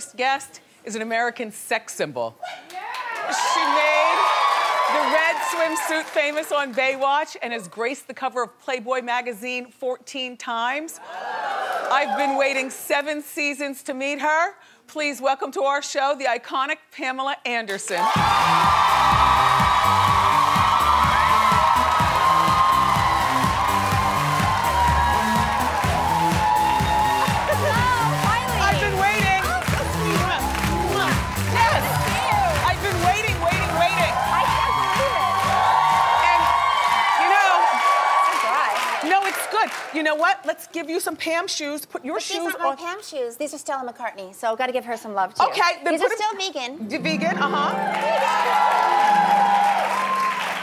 First guest is an American sex symbol. She made the red swimsuit famous on Baywatch and has graced the cover of Playboy magazine 14 times. I've been waiting seven seasons to meet her. Please welcome to our show the iconic Pamela Anderson. You know what? Let's give you some Pam shoes. Put your But these shoes aren't my on. Pam shoes. These are Stella McCartney, so got to give her some love too. Okay, then these put are it- still vegan. You vegan? Uh-huh.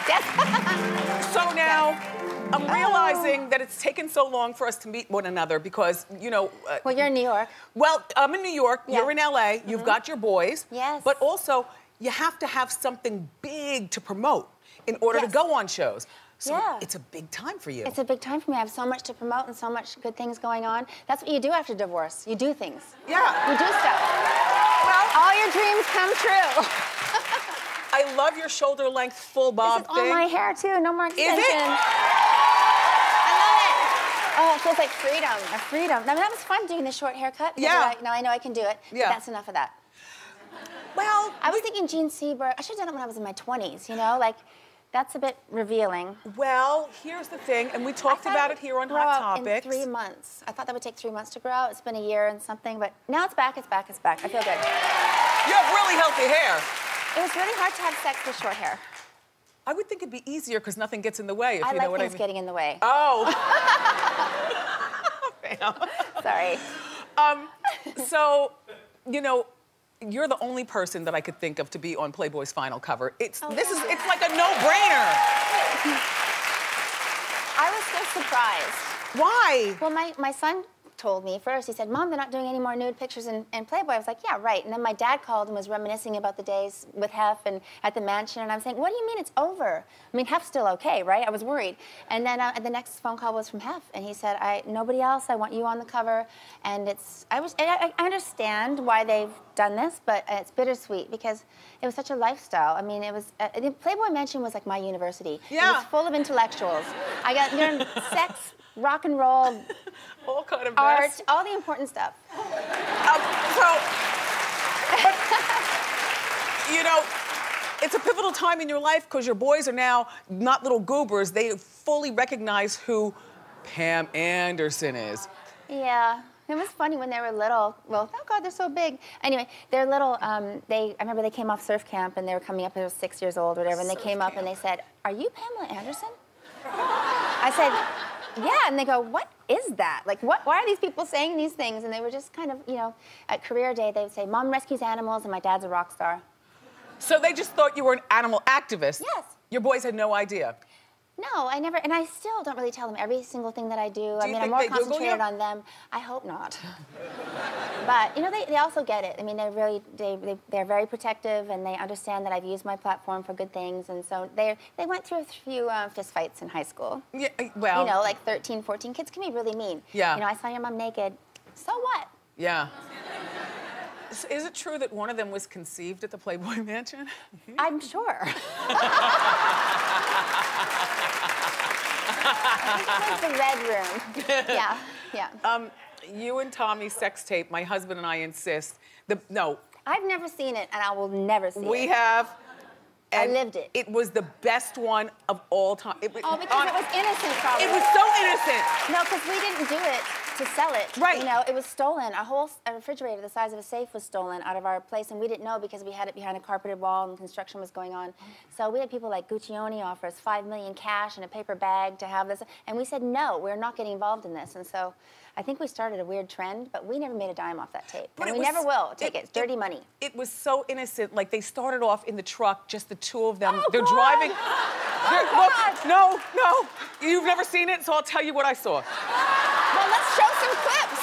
Yes. So now, I'm realizing that it's taken so long for us to meet one another because, you know, uh, well, you're in New York. well, I'm in New York, Yeah. you're Mm-hmm. in LA, you've got your boys. Yes. But also, you have to have something big to promote in order to go on shows. So Yeah. it's a big time for you. It's a big time for me. I have so much to promote and so much good things going on. That's what you do after divorce. You do things. yeah. You do stuff. Well, All your dreams come true. I love your shoulder length full This bob is all thing. my hair too. No more extensions. Is it? I love it. Oh, it feels like freedom. A freedom. I mean, that was fun doing the short haircut. Yeah. I- Now I know I can do it. but Yeah. That's enough of that. Well, I was thinking Jean Seberg. I should have done it when I was in my 20s, you know? Like, that's a bit revealing. well, here's the thing, and we talked about it here on Hot Topics. In three months. I thought that would take three months to grow out. It's been a year and something, but now it's back, it's back, it's back. I feel good. You have really healthy hair. It was really hard to have sex with short hair. I would think it'd be easier because nothing gets in the way, if I you like know what I mean. getting in the way. Oh. Sorry. Um, so, you know, you're the only person that I could think of to be on Playboy's final cover. It's Oh, this is it's like a no-brainer. I was so surprised. Why? Well, my, my son told me first, he said, Mom, they're not doing any more nude pictures in, in Playboy. I was like, yeah, right. And then my dad called and was reminiscing about the days with Hef and at the mansion. And I'm saying, what do you mean it's over? I mean, Hef's still okay, right? I was worried. And then uh, the next phone call was from Hef. And he said, I nobody else. I want you on the cover. And it's, I, was, I, I understand why they've done this, but it's bittersweet because it was such a lifestyle. I mean, it was, uh, the Playboy Mansion was like my university. Yeah. It was full of intellectuals. I got, you know, sex, rock and roll, All kind of art, mess. all the important stuff. Um, so, but, you know, it's a pivotal time in your life because your boys are now not little goobers. They fully recognize who Pam Anderson is. Yeah. It was funny when they were little. Well, oh God, they're so big. Anyway, they're little. Um, they, I remember they came off surf camp and they were coming up. They were six years old, or whatever. And they Surf came up and they said, "Are you Pamela Anderson?" I said, "Yeah." And they go, "What is that? Like, what? Why are these people saying these things?" And they were just kind of, you know, at career day, they would say, "Mom rescues animals, and my dad's a rock star." So they just thought you were an animal activist. Yes. Your boys had no idea. No, I never, and I still don't really tell them every single thing that I do. I mean, I'm more concentrated on them. I hope not. but you know, they, they also get it. I mean, they're really they, they they're very protective, and they understand that I've used my platform for good things, and so they they went through a few uh, fist fights in high school. Yeah, uh, well, You know, like 13, 14 kids can be really mean. Yeah. You know, I saw your mom naked. So what? yeah. Is it true that one of them was conceived at the Playboy Mansion? I'm sure. I think the red room. Yeah, yeah. Um, you and Tommy sex tape, my husband and I insist. The, no, I've never seen it, and I will never see we it. We have. I lived it. It was the best one of all time. It, Oh, because on- it was innocent, probably. It was so innocent. No, because we didn't do it to sell it. Right. You know, it was stolen. A whole a refrigerator the size of a safe was stolen out of our place, and we didn't know because we had it behind a carpeted wall and construction was going on. So we had people like Guccione offer us five million cash in a paper bag to have this, and we said no, we're not getting involved in this. And so I think we started a weird trend, but we never made a dime off that tape, But and we was- never will take it. It's dirty money. It was so innocent. Like they started off in the truck, just the two of them. Oh, They're God. driving. Oh, They're- God. look, no, no. You've never seen it, so I'll tell you what I saw. Well, let's show.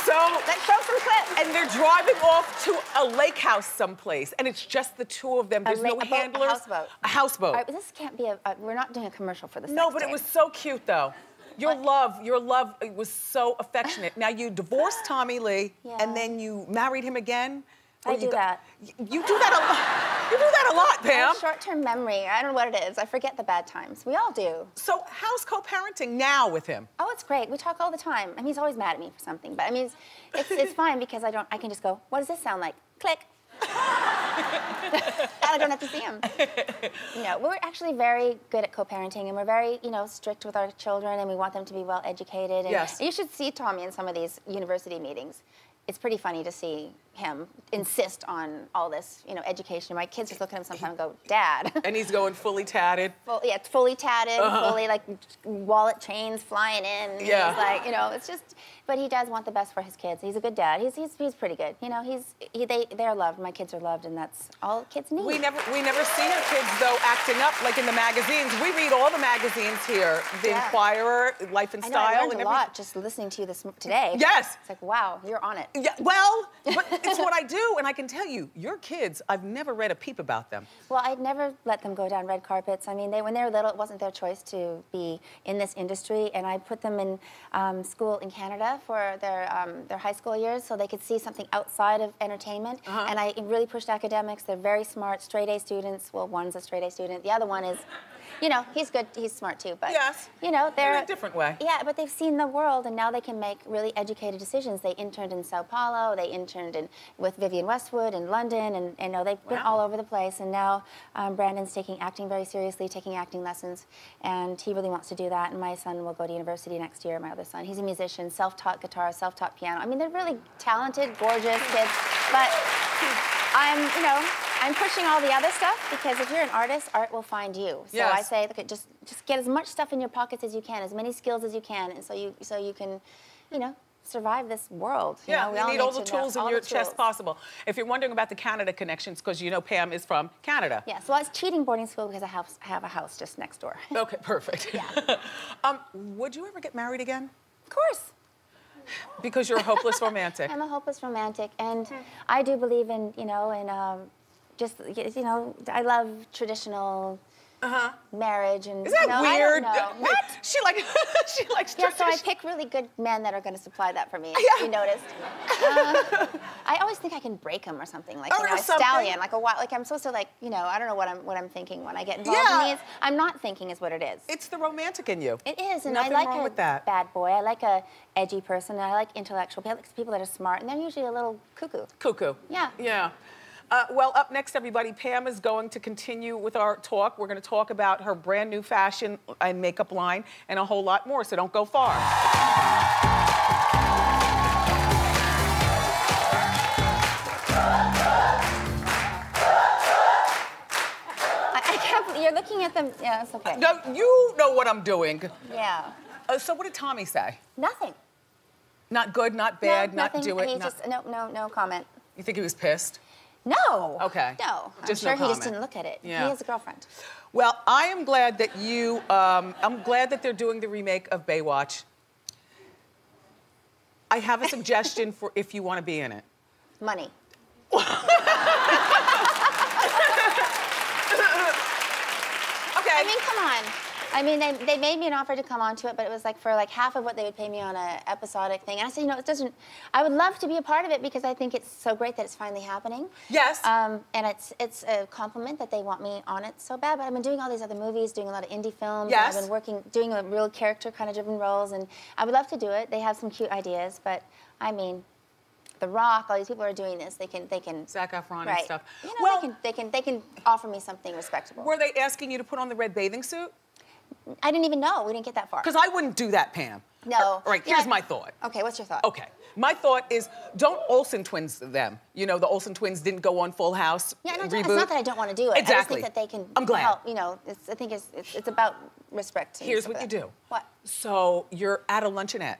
So, Let's show some clips. and they're driving off to a lake house someplace, and it's just the two of them. There's la- no a boat- a handlers. houseboat. A houseboat. Right, this can't be a, a. We're not doing a commercial for the No, but it was so cute though. Your love, your love was so affectionate. Now you divorced Tommy Lee Yeah. and then you married him again. I you do go- that. You do that a lot. You do that a lot, Pam. short-term memory. I don't know what it is. I forget the bad times. We all do. So how's co-parenting now with him? Oh, it's great. We talk all the time. I mean, he's always mad at me for something, but I mean, it's, it's, it's fine because I don't. I can just go. What does this sound like? Click. and I don't have to see him. You know, we're actually very good at co-parenting, and we're very, you know, strict with our children, and we want them to be well educated. And Yes. You should see Tommy in some of these university meetings. It's pretty funny to see him insist on all this, you know, education. My kids just look at him sometimes and go, "Dad." And he's going fully tatted. Full, yeah, it's fully tatted, Uh-huh. fully like wallet chains flying in. Yeah. He's like, you know, it's just, but he does want the best for his kids. He's a good dad. He's he's, he's pretty good. You know, he's he, they they're loved. My kids are loved, and that's all kids need. We never we never see your kids though acting up like in the magazines. We read all the magazines here. The Yeah. Inquirer, Life and I know Style, I learned and a everything. lot just listening to you this today. Yes. It's like, wow, you're on it. Yeah, well, but it's what I do, and I can tell you, your kids, I've never read a peep about them. Well, I'd never let them go down red carpets. I mean, they, when they were little, it wasn't their choice to be in this industry, and I put them in um, school in Canada for their um, their high school years, so they could see something outside of entertainment. Uh-huh. And I really pushed academics. They're very smart, straight A students. Well, one's a straight A student. The other one is, you know, he's good. He's smart too. But Yes. you know, they're a different way. Yeah, but they've seen the world, and now they can make really educated decisions. They interned in Sao Paulo. They interned in with Vivienne Westwood in London, and you know they've been all over the place. And now um, Brandon's taking acting very seriously, taking acting lessons, and he really wants to do that. And my son will go to university next year. My other son, he's a musician, self-taught guitar, self-taught piano. I mean, they're really talented, gorgeous kids, but. I'm, you know, I'm pushing all the other stuff because if you're an artist, art will find you. So I say, look, just just get as much stuff in your pockets as you can, as many skills as you can, and so you so you can, you know, survive this world. You Yeah, know, we you all need all the to know- tools in your chest possible. If you're wondering about the Canada connections, because you know Pam is from Canada. Yeah, so I was cheating boarding school because I have, have a house just next door. Okay, perfect. Yeah. um, would you ever get married again? of course. Because you're a hopeless romantic. I'm a hopeless romantic, and I do believe in, you know, in um, just, you know, I love traditional marriage and. Uh-huh. Is that I weird? don't know. What? she like she likes Yeah, so I pick really good men that are going to supply that for me. Yeah. You noticed. Uh, I always think I can break them or something, like you know, a something. stallion, like a wild, like I'm supposed to like, you know, I don't know what I'm what I'm thinking when I get involved Yeah. in these. I'm not thinking is what it is. It's the romantic in you. It is, and Nothing I like wrong a with that. bad boy. I like a edgy person. And I like intellectual people, people that are smart, and they're usually a little cuckoo. Cuckoo. Yeah. Yeah. Uh, well, up next, everybody, Pam is going to continue with our talk. We're going to talk about her brand new fashion and makeup line and a whole lot more, so don't go far. I, I can't. believe- You're looking at them. Yeah, it's okay. No, you know what I'm doing. Yeah. Uh, so, what did Tommy say? Nothing. Not good, not bad, no, not do it. He not- just no, no, no comment. You think he was pissed? No. Okay. No. Just I'm no sure he just didn't look at it. Yeah. He has a girlfriend. Well, I am glad that you. Um, I'm glad that they're doing the remake of Baywatch. I have a suggestion for if you want to be in it. Money. Okay. I mean, come on. I mean, they, they made me an offer to come onto it, but it was like for like half of what they would pay me on a episodic thing. And I said, you know, it doesn't. I would love to be a part of it because I think it's so great that it's finally happening. Yes. Um, and it's it's a compliment that they want me on it so bad. But I've been doing all these other movies, doing a lot of indie films. Yes. I've been working, doing a real character kind of driven roles, and I would love to do it. They have some cute ideas, but I mean. The Rock, all these people are doing this. They can, they can. Zac Efron and stuff. You know, Well- they can, they can, they can offer me something respectable. Were they asking you to put on the red bathing suit? I didn't even know. We didn't get that far. Because I wouldn't do that, Pam. No. All right, here's Yeah. my thought. Okay, what's your thought? Okay. My thought is don't Olsen twins them. You know, the Olsen twins didn't go on Full House. Yeah, no, reboot. it's not that I don't want to do it. Exactly. I just think that they can I'm glad. help. You know, it's, I think it's, it's, it's about respect. Here's what you do. What? So you're at a luncheonette.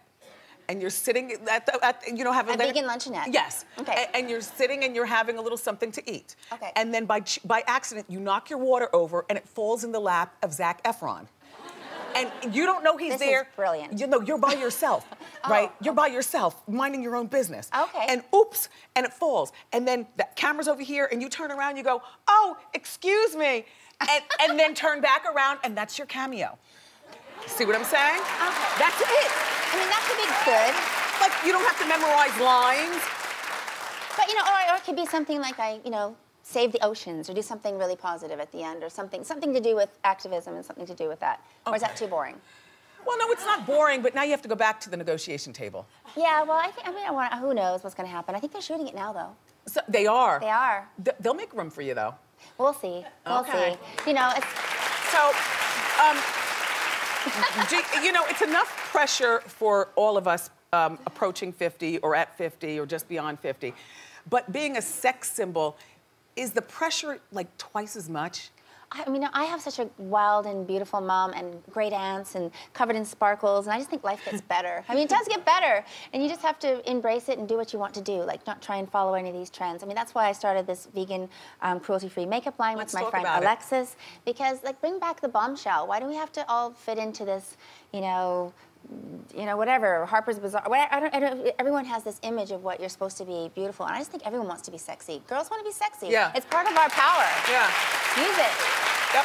And you're sitting at, the, at you know, having A dinner- vegan luncheonette? Yes. Okay. A- And, you're sitting and you're having a little something to eat. Okay. And then by by accident, you knock your water over and it falls in the lap of Zac Efron. And you don't know he's This is there. brilliant. You know, you're by yourself, Oh. right? You're by yourself, minding your own business. Okay. And oops, and it falls. And then the camera's over here, and you turn around, you go, oh, excuse me. And, and then turn back around, and that's your cameo. See what I'm saying? Okay. That's it. I mean, that could be good. Like, you don't have to memorize lines. But you know, or, or it could be something like I, you know, save the oceans or do something really positive at the end or something something to do with activism and something to do with that. Or is that too boring? Well, no, it's not boring, but now you have to go back to the negotiation table. Yeah, well, I think I mean, I want, who knows what's going to happen? I think they're shooting it now, though. So, they are. They are. Th- they'll make room for you, though. We'll see. We'll Okay. see. You know, it's So, um, do, you know, it's enough pressure for all of us um, approaching 50 or at 50 or just beyond 50. But being a sex symbol, is the pressure like twice as much? I mean, I have such a wild and beautiful mom and great aunts and covered in sparkles, and I just think life gets better. I mean, it does get better, and you just have to embrace it and do what you want to do, like not try and follow any of these trends. I mean, that's why I started this vegan, um, cruelty-free makeup line Let's with my friend about it. Alexis, because like bring back the bombshell. Why do we have to all fit into this, you know? You know, whatever Harper's Bazaar. What, I don't, I don't, everyone has this image of what you're supposed to be beautiful, and I just think everyone wants to be sexy. Girls want to be sexy. Yeah. It's part of our power. Yeah. Use it. Yep.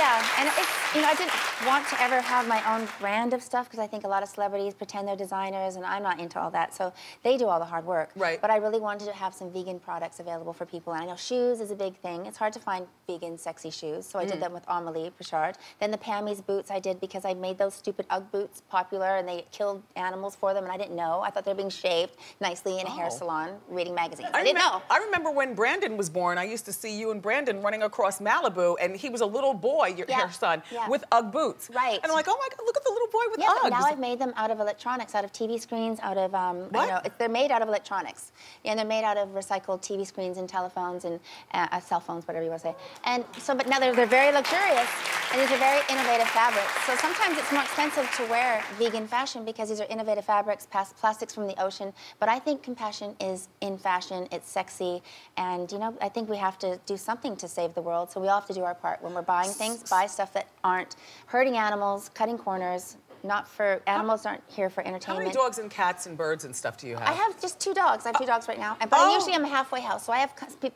Yeah, and it's, you know, I didn't want to ever have my own brand of stuff because I think a lot of celebrities pretend they're designers, and I'm not into all that. So they do all the hard work. Right. But I really wanted to have some vegan products available for people. And I know shoes is a big thing. It's hard to find vegan, sexy shoes. So I Mm. did them with Amelie Pichard. Then the Pammy's boots I did because I made those stupid Ugg boots popular, and they killed animals for them, and I didn't know. I thought they were being shaved nicely in a hair Oh. salon, reading magazines. I, didn't know. I remember when Brandon was born, I used to see you and Brandon running across Malibu, and he was a little boy, your, Yeah, your son, yeah. with Ugg boots. Right. And I'm like, oh my God, look at the little boy with Yeah, Uggs. but now I've made them out of electronics, out of TV screens, out of um, What? you know, they're made out of electronics. Yeah, and they're made out of recycled TV screens and telephones and uh, uh, cell phones, whatever you want to say. And so, but now they're, they're very luxurious and these are very innovative fabrics. So sometimes it's more expensive to wear vegan fashion because these are innovative fabrics, plastics from the ocean. But I think compassion is in fashion. It's sexy, and you know, I think we have to do something to save the world. So we all have to do our part when we're buying things. Buy stuff that aren't hurting animals, cutting corners. Not for animals aren't here for entertainment. How many dogs and cats and birds and stuff do you have? I have just two dogs. I have two dogs right now, and but Oh. I usually am a halfway house, so I have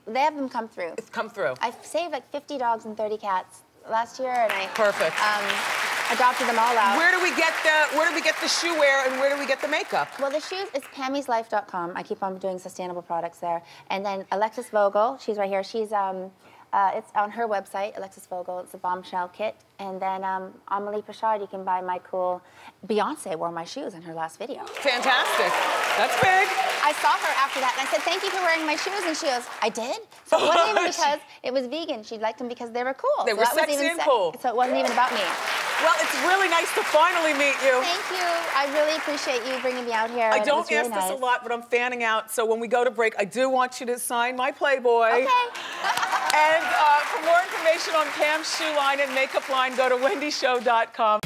they have them come through. It's come through. I've saved like 50 dogs and 30 cats last year, and I Perfect. um, adopted them all out. Where do we get the Where do we get the shoe wear and where do we get the makeup? Well, the shoes is pammyslife.com. I keep on doing sustainable products there. And then Alexis Vogel, she's right here. She's um, uh, it's on her website, Alexis Vogel. It's a bombshell kit. And then um, Amelie Pichard, you can buy my cool. Beyonce wore my shoes in her last video. Fantastic. That's big. I saw her after that, and I said, "Thank you for wearing my shoes." And she goes, "I did." So it wasn't even because it was vegan. She liked them because they were cool. They so were sexy and cool. So it wasn't even about me. Well, it's really nice to finally meet you. Thank you. I really appreciate you bringing me out here. I don't was really ask this nice. a lot, but I'm fanning out. So when we go to break, I do want you to sign my Playboy. Okay. And uh, for more information on Pam's shoe line and makeup line, go to wendyshow.com.